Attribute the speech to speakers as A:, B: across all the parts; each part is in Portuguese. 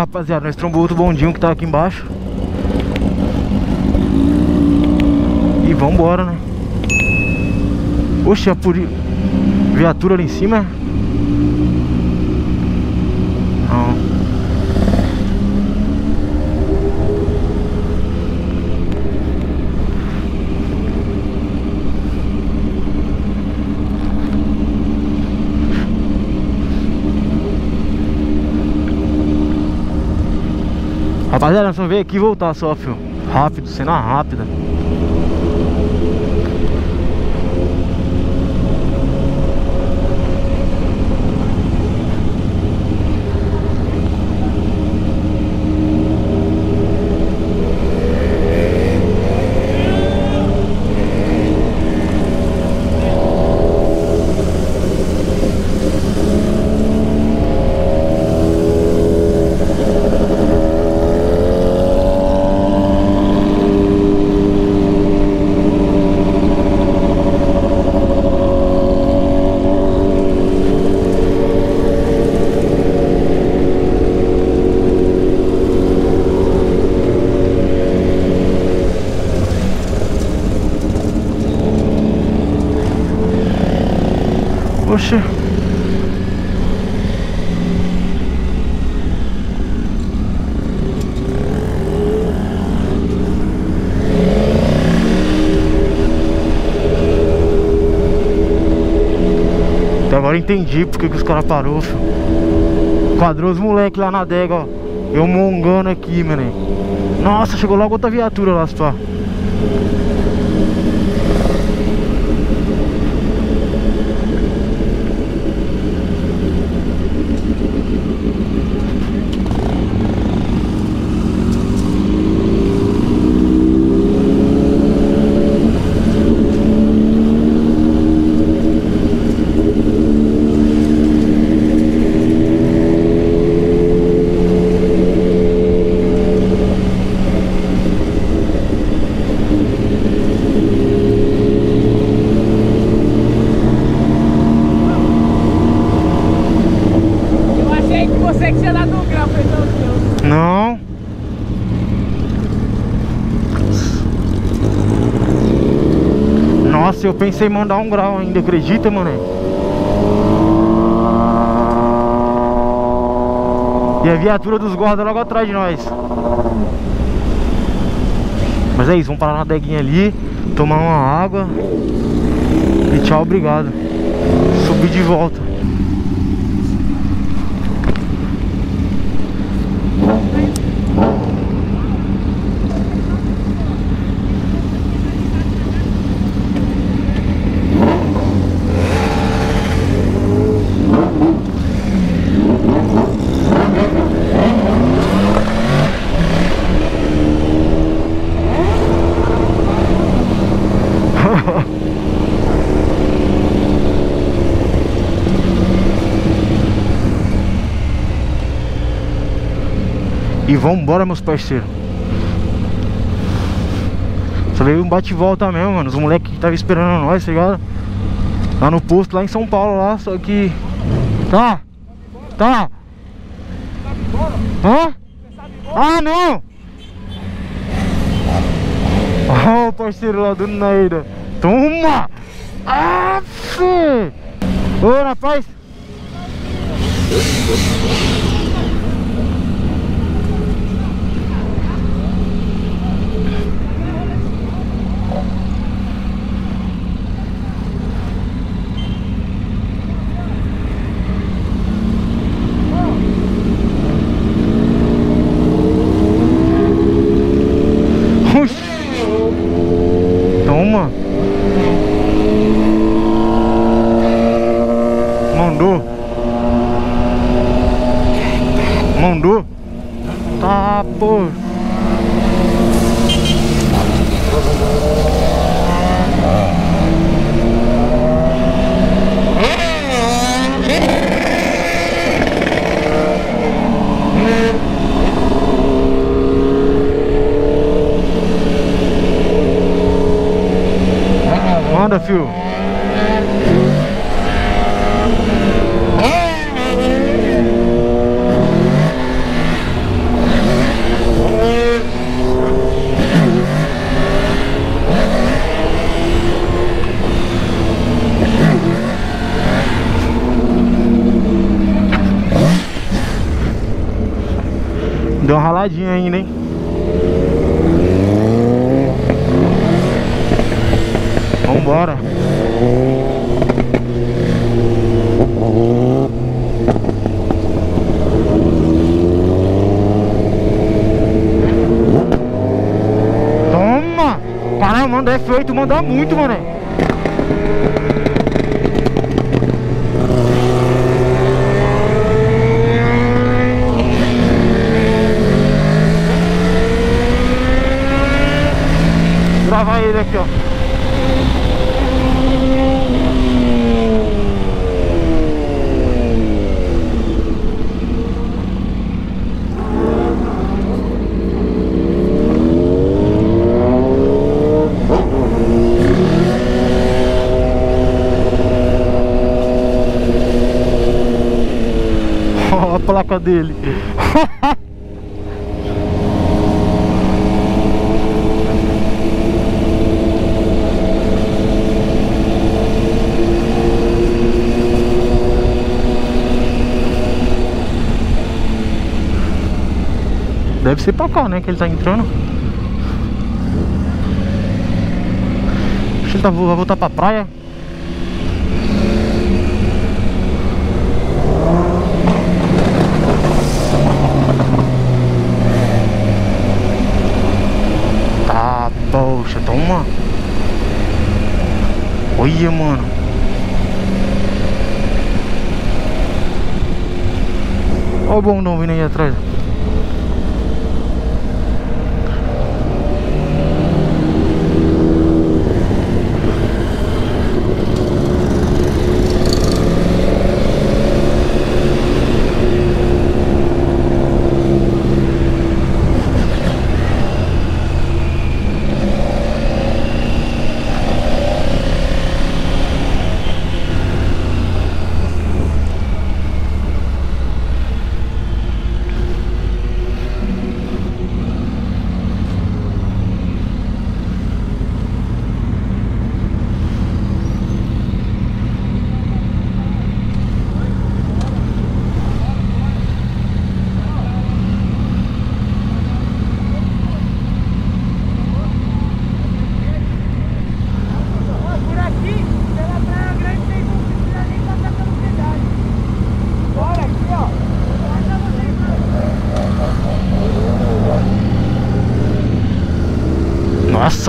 A: rapaziada, nós trombou outro bondinho que tá aqui embaixo. E vambora, né? Oxe, a viatura ali em cima é? Não Rapaziada, nós vamos ver aqui e voltar só, filho. Rápido, cena rápida. Poxa. Até agora entendi porque que os caras parou, filho. Quadrou os moleques lá na adega, ó. Eu mongando aqui, mano. Nossa, chegou logo outra viatura lá, pá. Nossa, eu pensei em mandar um grau ainda, acredita, mano? E a viatura dos guardas logo atrás de nós. Mas é isso, vamos parar na deguinha ali Tomar uma água. E tchau, obrigado. Subir de volta E vambora, meus parceiros Só veio um bate-volta mesmo, mano Os moleques que estavam esperando nós, tá ligado? Lá no posto, lá em São Paulo, lá Só que... Tá Tá Hã? Ah, não! Ó, oh, parceiro lá do Naira Toma! Ah, Ô, rapaz Paissandu. Tá, pô. Manda, filho. Deu uma raladinha ainda, hein? Vambora. Toma! Caramba, manda efeito, manda muito, mané. Grava ele aqui, ó. Placa dele. Deve ser pra cá, né? Que ele tá entrando. Acho que ele tá, vai voltar pra praia. Poxa, toma Olha, mano. Olha o bondão vindo aí atrás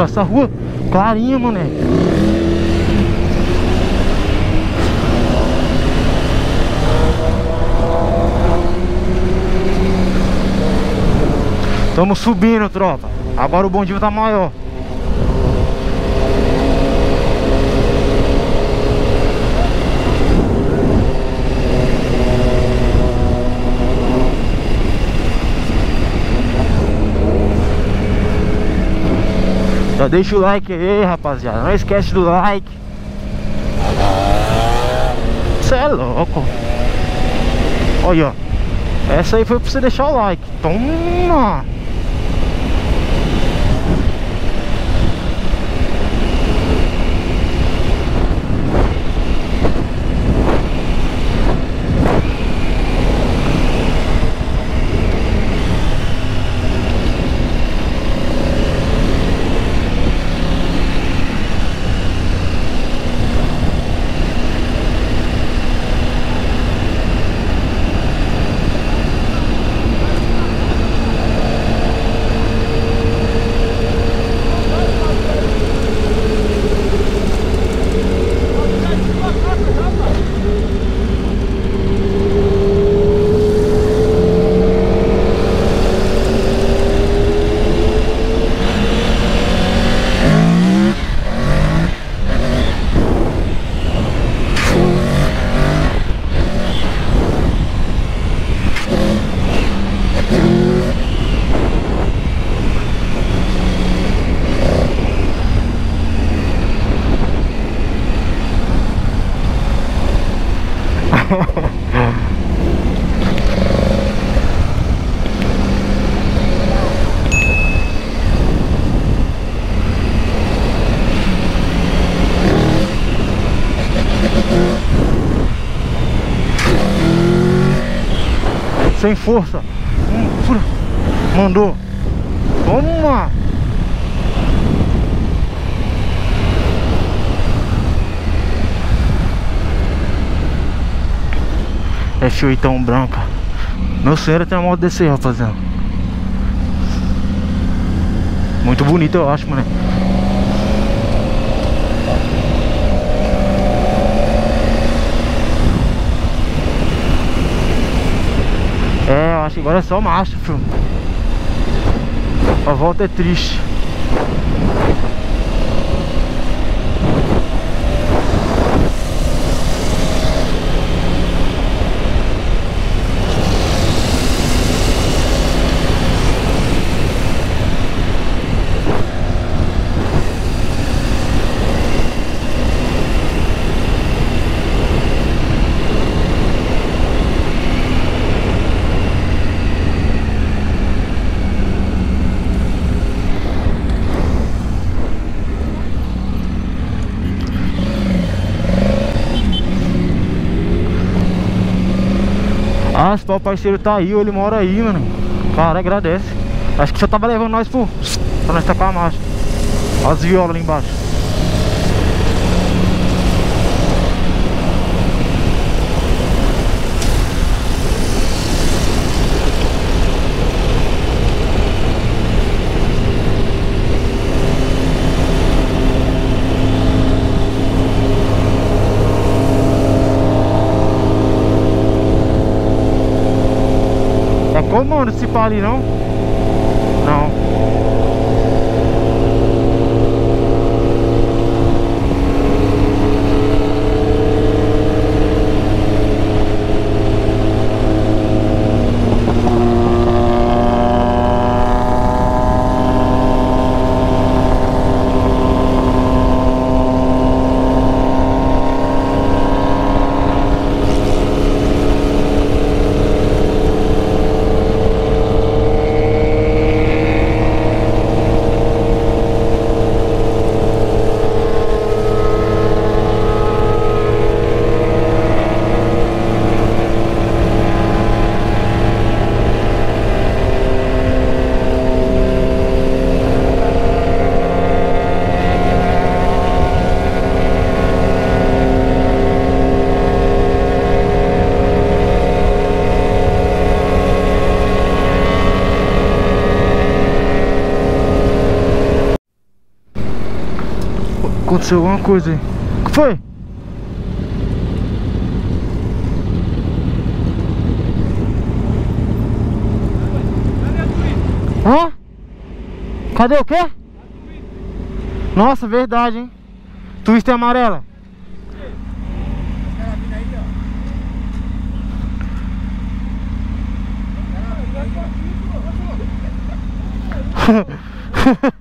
A: Nossa, essa rua clarinha, mané. Estamos subindo, tropa. Agora o bondinho tá maior. Deixa o like aí, rapaziada. Não esquece do like. Você é louco. Olha. Essa aí foi pra você deixar o like. Toma! Força. Hum, Mandou. Toma! Esse oitão branca. Meu sonho era ter uma moto desse aí, rapaziada. Muito bonito, eu acho, mano. É, eu acho que agora é só macho, filho. A volta é triste. Ah, se o parceiro tá aí, ou ele mora aí, mano. Cara, agradece. Acho que você tava levando nós pro. Pra nós tacar a marcha. Olha as violas ali embaixo. É comando esse pá ali, não? Não. Aconteceu alguma coisa aí. O que foi? Hã? Cadê o quê? Nossa, verdade, hein? Twister amarela.
B: Aí,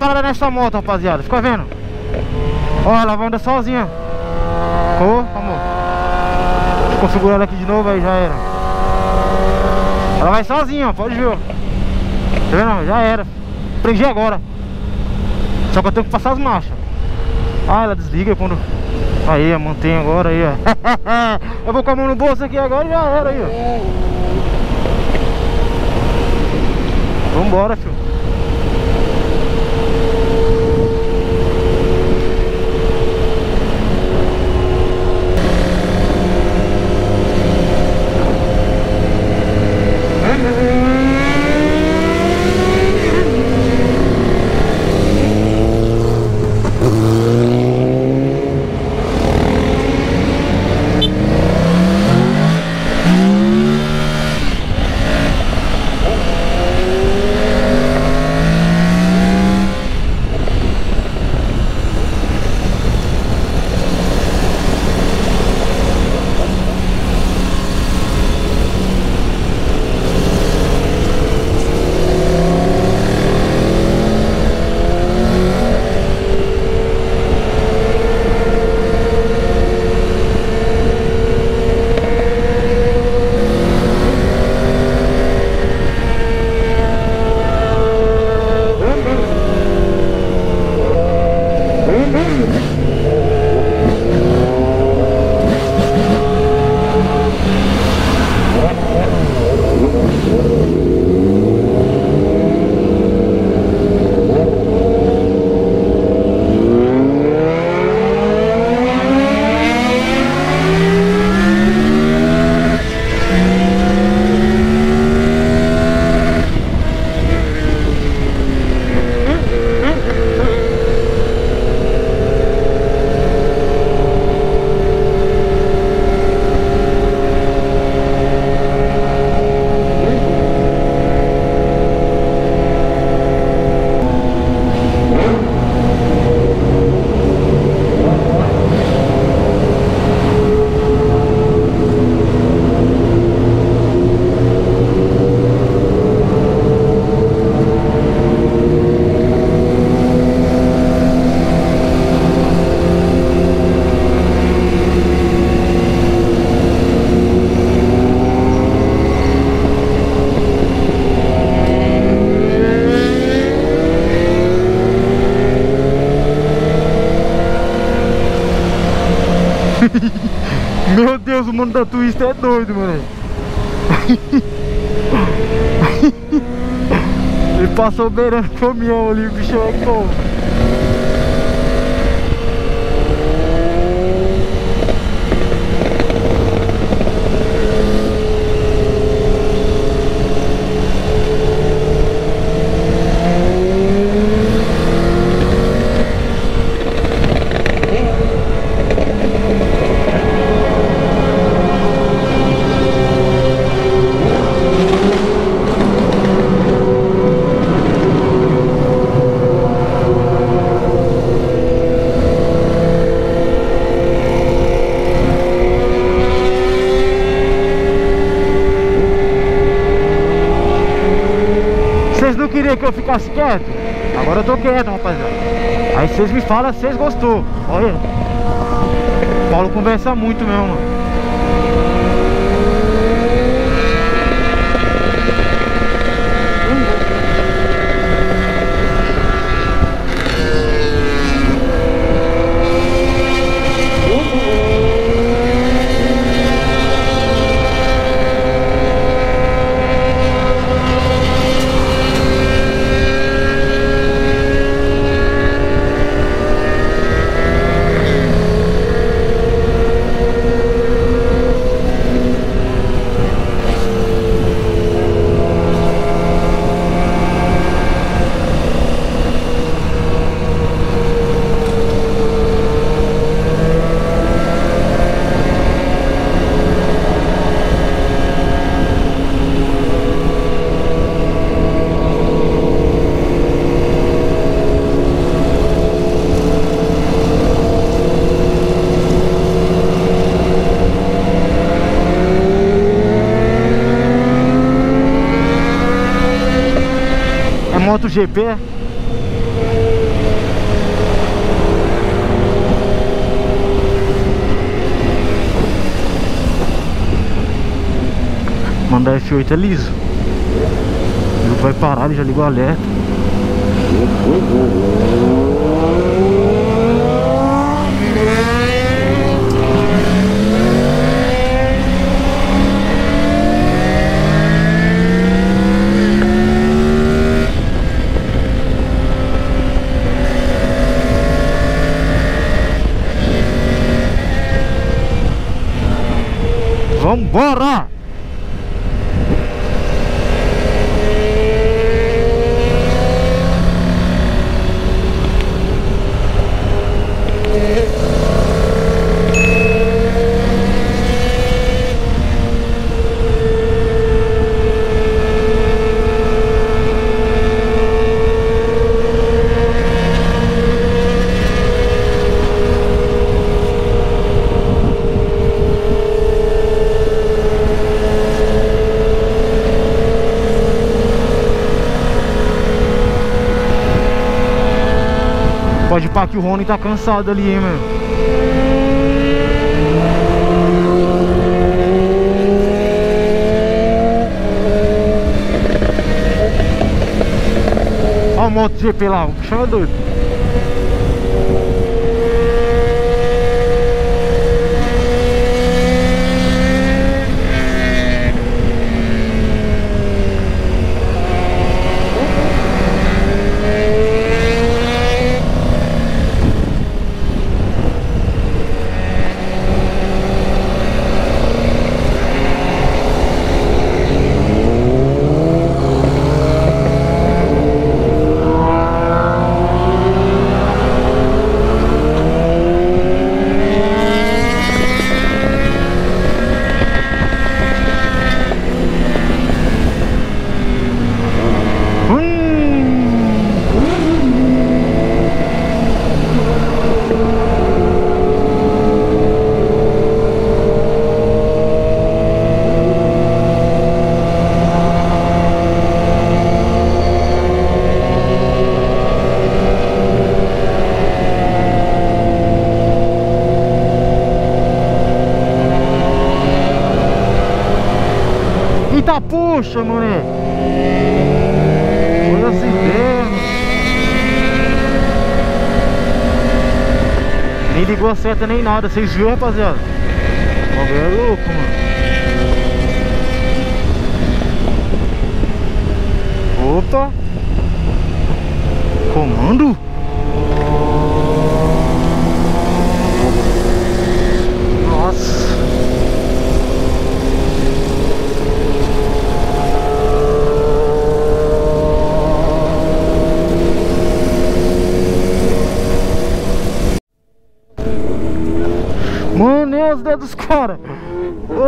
A: parada nessa moto, rapaziada. Fica vendo? Ó, ela vai andar sozinha. Ô, amor. Configurar ela aqui de novo, aí já era. Ela vai sozinha, pode ver. ó. Tá vendo? Já era. Prendi agora. Só que eu tenho que passar as marchas. Ah, ela desliga quando. Aí, mantém agora aí, ó. eu vou com a mão no bolso aqui agora e já era aí, ó. Vambora, filho. Deus, o mano da Twist é doido, mano. Ele passou beirando o caminhão ali, o bicho é como? Vocês não queriam que eu ficasse quieto? Agora eu tô quieto, rapaziada. Aí vocês me falam vocês gostou. Olha. O Paulo conversa muito mesmo, mano. MotoGP? Mandar F8 é liso. Ele vai parar, ele já ligou o alerta. Vambora! Pode pá que o Rony tá cansado ali, hein, mano. Olha o MotoGP lá, o bichão é doido. Eita puxa, moleque! Olha assim mesmo. Nem ligou a seta nem nada, vocês viram, rapaziada? bagulho é louco, mano. Opa! Comando? Nossa! Mano, nem os dedos dos caras.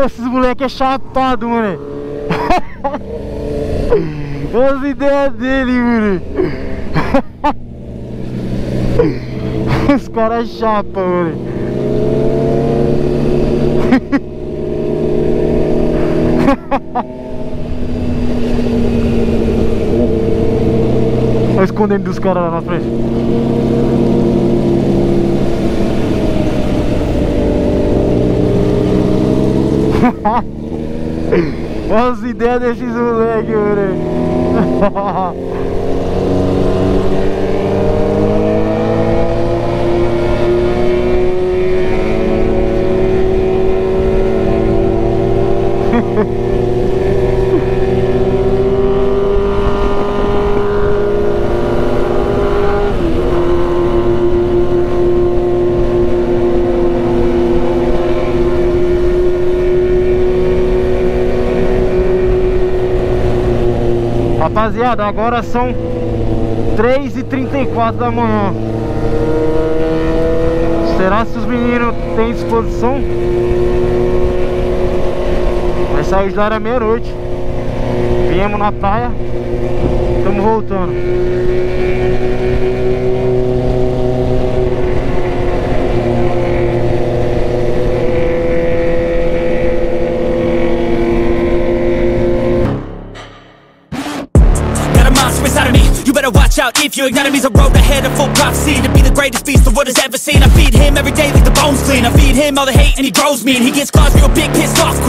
A: Esses moleque é chapado, mano. As ideias dele, mano. Os caras chapa, mano. Escondendo dos caras lá na frente. Olha as ideias desses moleques, mano. Rapaziada, agora são 3h34 da manhã. Será se os meninos têm disposição? Vai sair de lá era meia-noite. Viemos na praia. Estamos voltando
C: better watch out if you ignite me's a road ahead of full prophecy to be the greatest beast the world has ever seen. I feed him every day like the bones clean. I feed him all the hate and he grows me and he gets claws real big, pissed off.